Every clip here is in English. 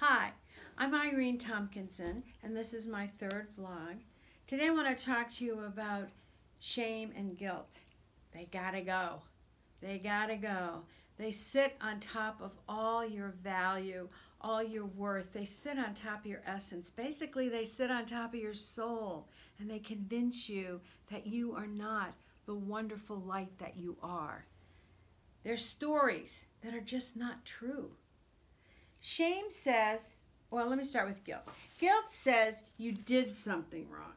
Hi, I'm Irene Tomkinson, and this is my third vlog. Today I want to talk to you about shame and guilt. They gotta go. They gotta go. They sit on top of all your value, all your worth. They sit on top of your essence. Basically, they sit on top of your soul and they convince you that you are not the wonderful light that you are. They're stories that are just not true. Shame says, well, let me start with guilt. Guilt says you did something wrong.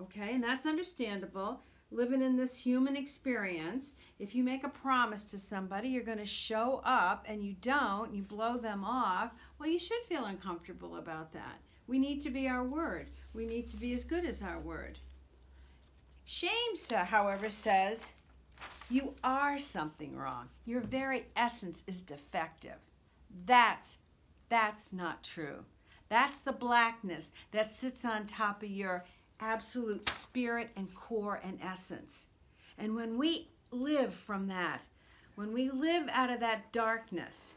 Okay, and that's understandable. Living in this human experience, if you make a promise to somebody, you're going to show up and you don't, you blow them off, well, you should feel uncomfortable about that. We need to be our word. We need to be as good as our word. Shame, however, says you are something wrong. Your very essence is defective. That's that's not true. That's the blackness that sits on top of your absolute spirit and core and essence. And when we live from that, when we live out of that darkness,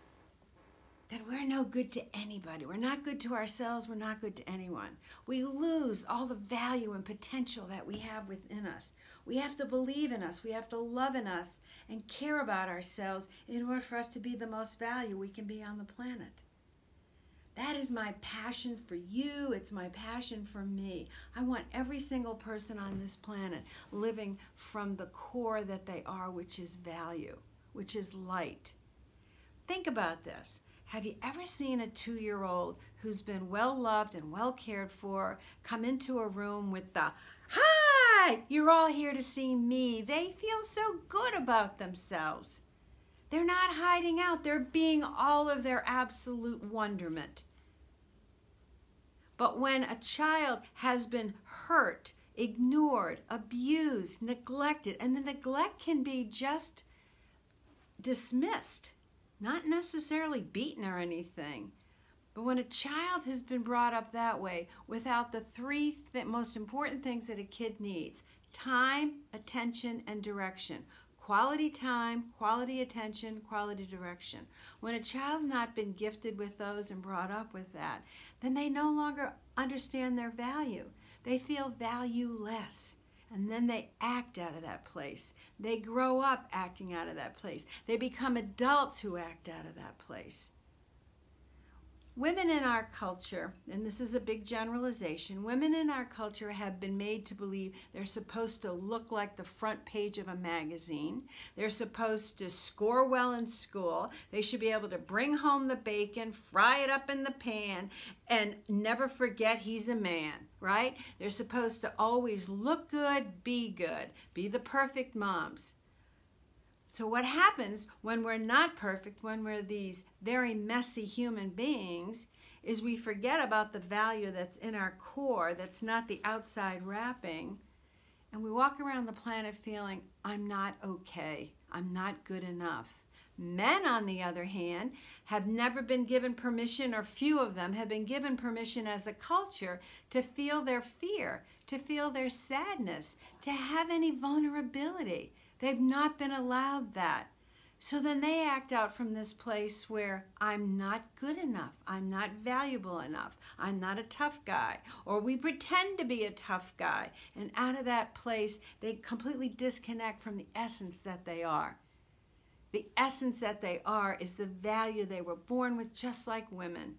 then we're no good to anybody. We're not good to ourselves. We're not good to anyone. We lose all the value and potential that we have within us. We have to believe in us. We have to love in us and care about ourselves in order for us to be the most value we can be on the planet. That is my passion for you. It's my passion for me. I want every single person on this planet living from the core that they are, which is value, which is light. Think about this. Have you ever seen a two year old who's been well loved and well cared for come into a room with the, Hi, you're all here to see me? They feel so good about themselves. They're not hiding out, they're being all of their absolute wonderment. But when a child has been hurt, ignored, abused, neglected, and the neglect can be just dismissed, not necessarily beaten or anything. But when a child has been brought up that way without the three th most important things that a kid needs time, attention, and direction quality time, quality attention, quality direction. When a child's not been gifted with those and brought up with that, then they no longer understand their value. They feel valueless. And then they act out of that place. They grow up acting out of that place. They become adults who act out of that place. Women in our culture, and this is a big generalization, women in our culture have been made to believe they're supposed to look like the front page of a magazine. They're supposed to score well in school. They should be able to bring home the bacon, fry it up in the pan, and never forget he's a man, right? They're supposed to always look good, be good, be the perfect moms. So, what happens when we're not perfect, when we're these very messy human beings, is we forget about the value that's in our core, that's not the outside wrapping, and we walk around the planet feeling, I'm not okay, I'm not good enough. Men, on the other hand, have never been given permission, or few of them have been given permission as a culture to feel their fear, to feel their sadness, to have any vulnerability. They've not been allowed that. So then they act out from this place where I'm not good enough, I'm not valuable enough, I'm not a tough guy, or we pretend to be a tough guy. And out of that place, they completely disconnect from the essence that they are. The essence that they are is the value they were born with, just like women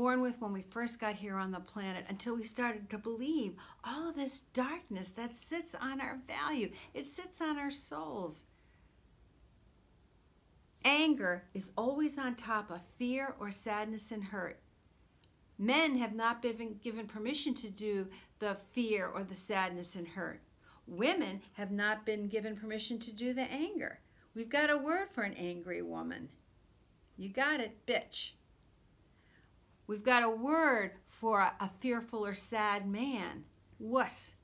born with when we first got here on the planet until we started to believe all of this darkness that sits on our value. It sits on our souls. Anger is always on top of fear or sadness and hurt. Men have not been given permission to do the fear or the sadness and hurt. Women have not been given permission to do the anger. We've got a word for an angry woman. You got it, bitch. We've got a word for a, a fearful or sad man. Wuss.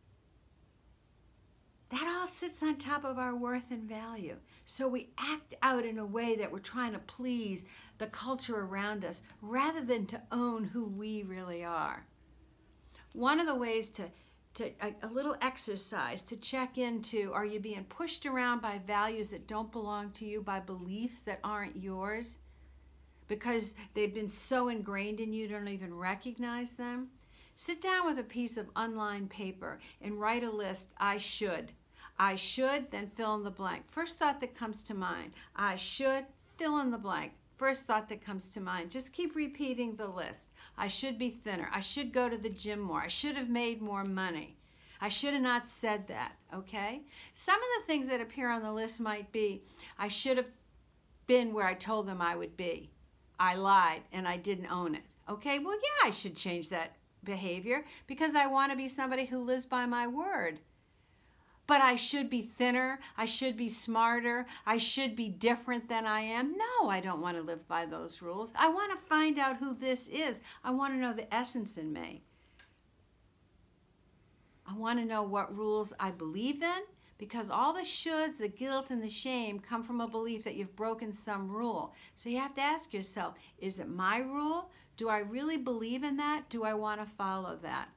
That all sits on top of our worth and value. So we act out in a way that we're trying to please the culture around us rather than to own who we really are. One of the ways to, to a, a little exercise to check into are you being pushed around by values that don't belong to you, by beliefs that aren't yours? Because they've been so ingrained in you, you don't even recognize them. Sit down with a piece of unlined paper and write a list I should. I should, then fill in the blank. First thought that comes to mind. I should, fill in the blank. First thought that comes to mind. Just keep repeating the list. I should be thinner. I should go to the gym more. I should have made more money. I should have not said that, okay? Some of the things that appear on the list might be I should have been where I told them I would be. I lied and I didn't own it. Okay, well, yeah, I should change that behavior because I want to be somebody who lives by my word. But I should be thinner. I should be smarter. I should be different than I am. No, I don't want to live by those rules. I want to find out who this is. I want to know the essence in me. I want to know what rules I believe in because all the shoulds, the guilt, and the shame come from a belief that you've broken some rule. So you have to ask yourself is it my rule? Do I really believe in that? Do I want to follow that?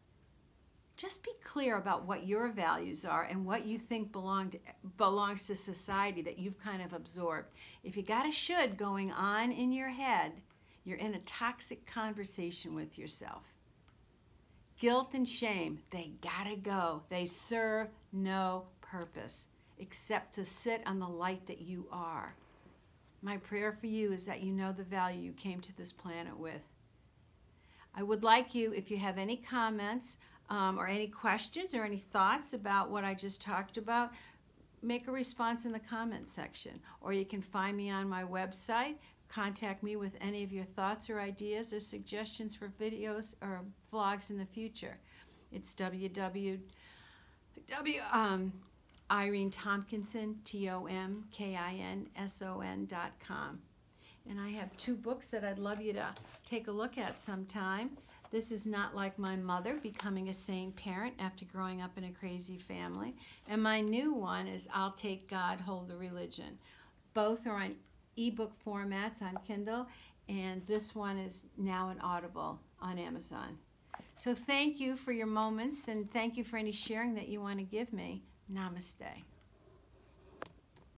Just be clear about what your values are and what you think belong to, belongs to society that you've kind of absorbed. If you got a should going on in your head, you're in a toxic conversation with yourself. Guilt and shame, they gotta go. They serve no purpose except to sit on the light that you are. My prayer for you is that you know the value you came to this planet with. I would like you, if you have any comments um, or any questions or any thoughts about what I just talked about, make a response in the comment section. Or you can find me on my website. Contact me with any of your thoughts or ideas or suggestions for videos or vlogs in the future. It's www. Um, Irene Tomkinson, T O M K I N S O N dot com. And I have two books that I'd love you to take a look at sometime. This is Not Like My Mother, Becoming a Sane Parent After Growing Up in a Crazy Family. And my new one is I'll Take God, Hold the Religion. Both are on ebook formats on Kindle, and this one is now an Audible on Amazon. So thank you for your moments, and thank you for any sharing that you want to give me. Namaste.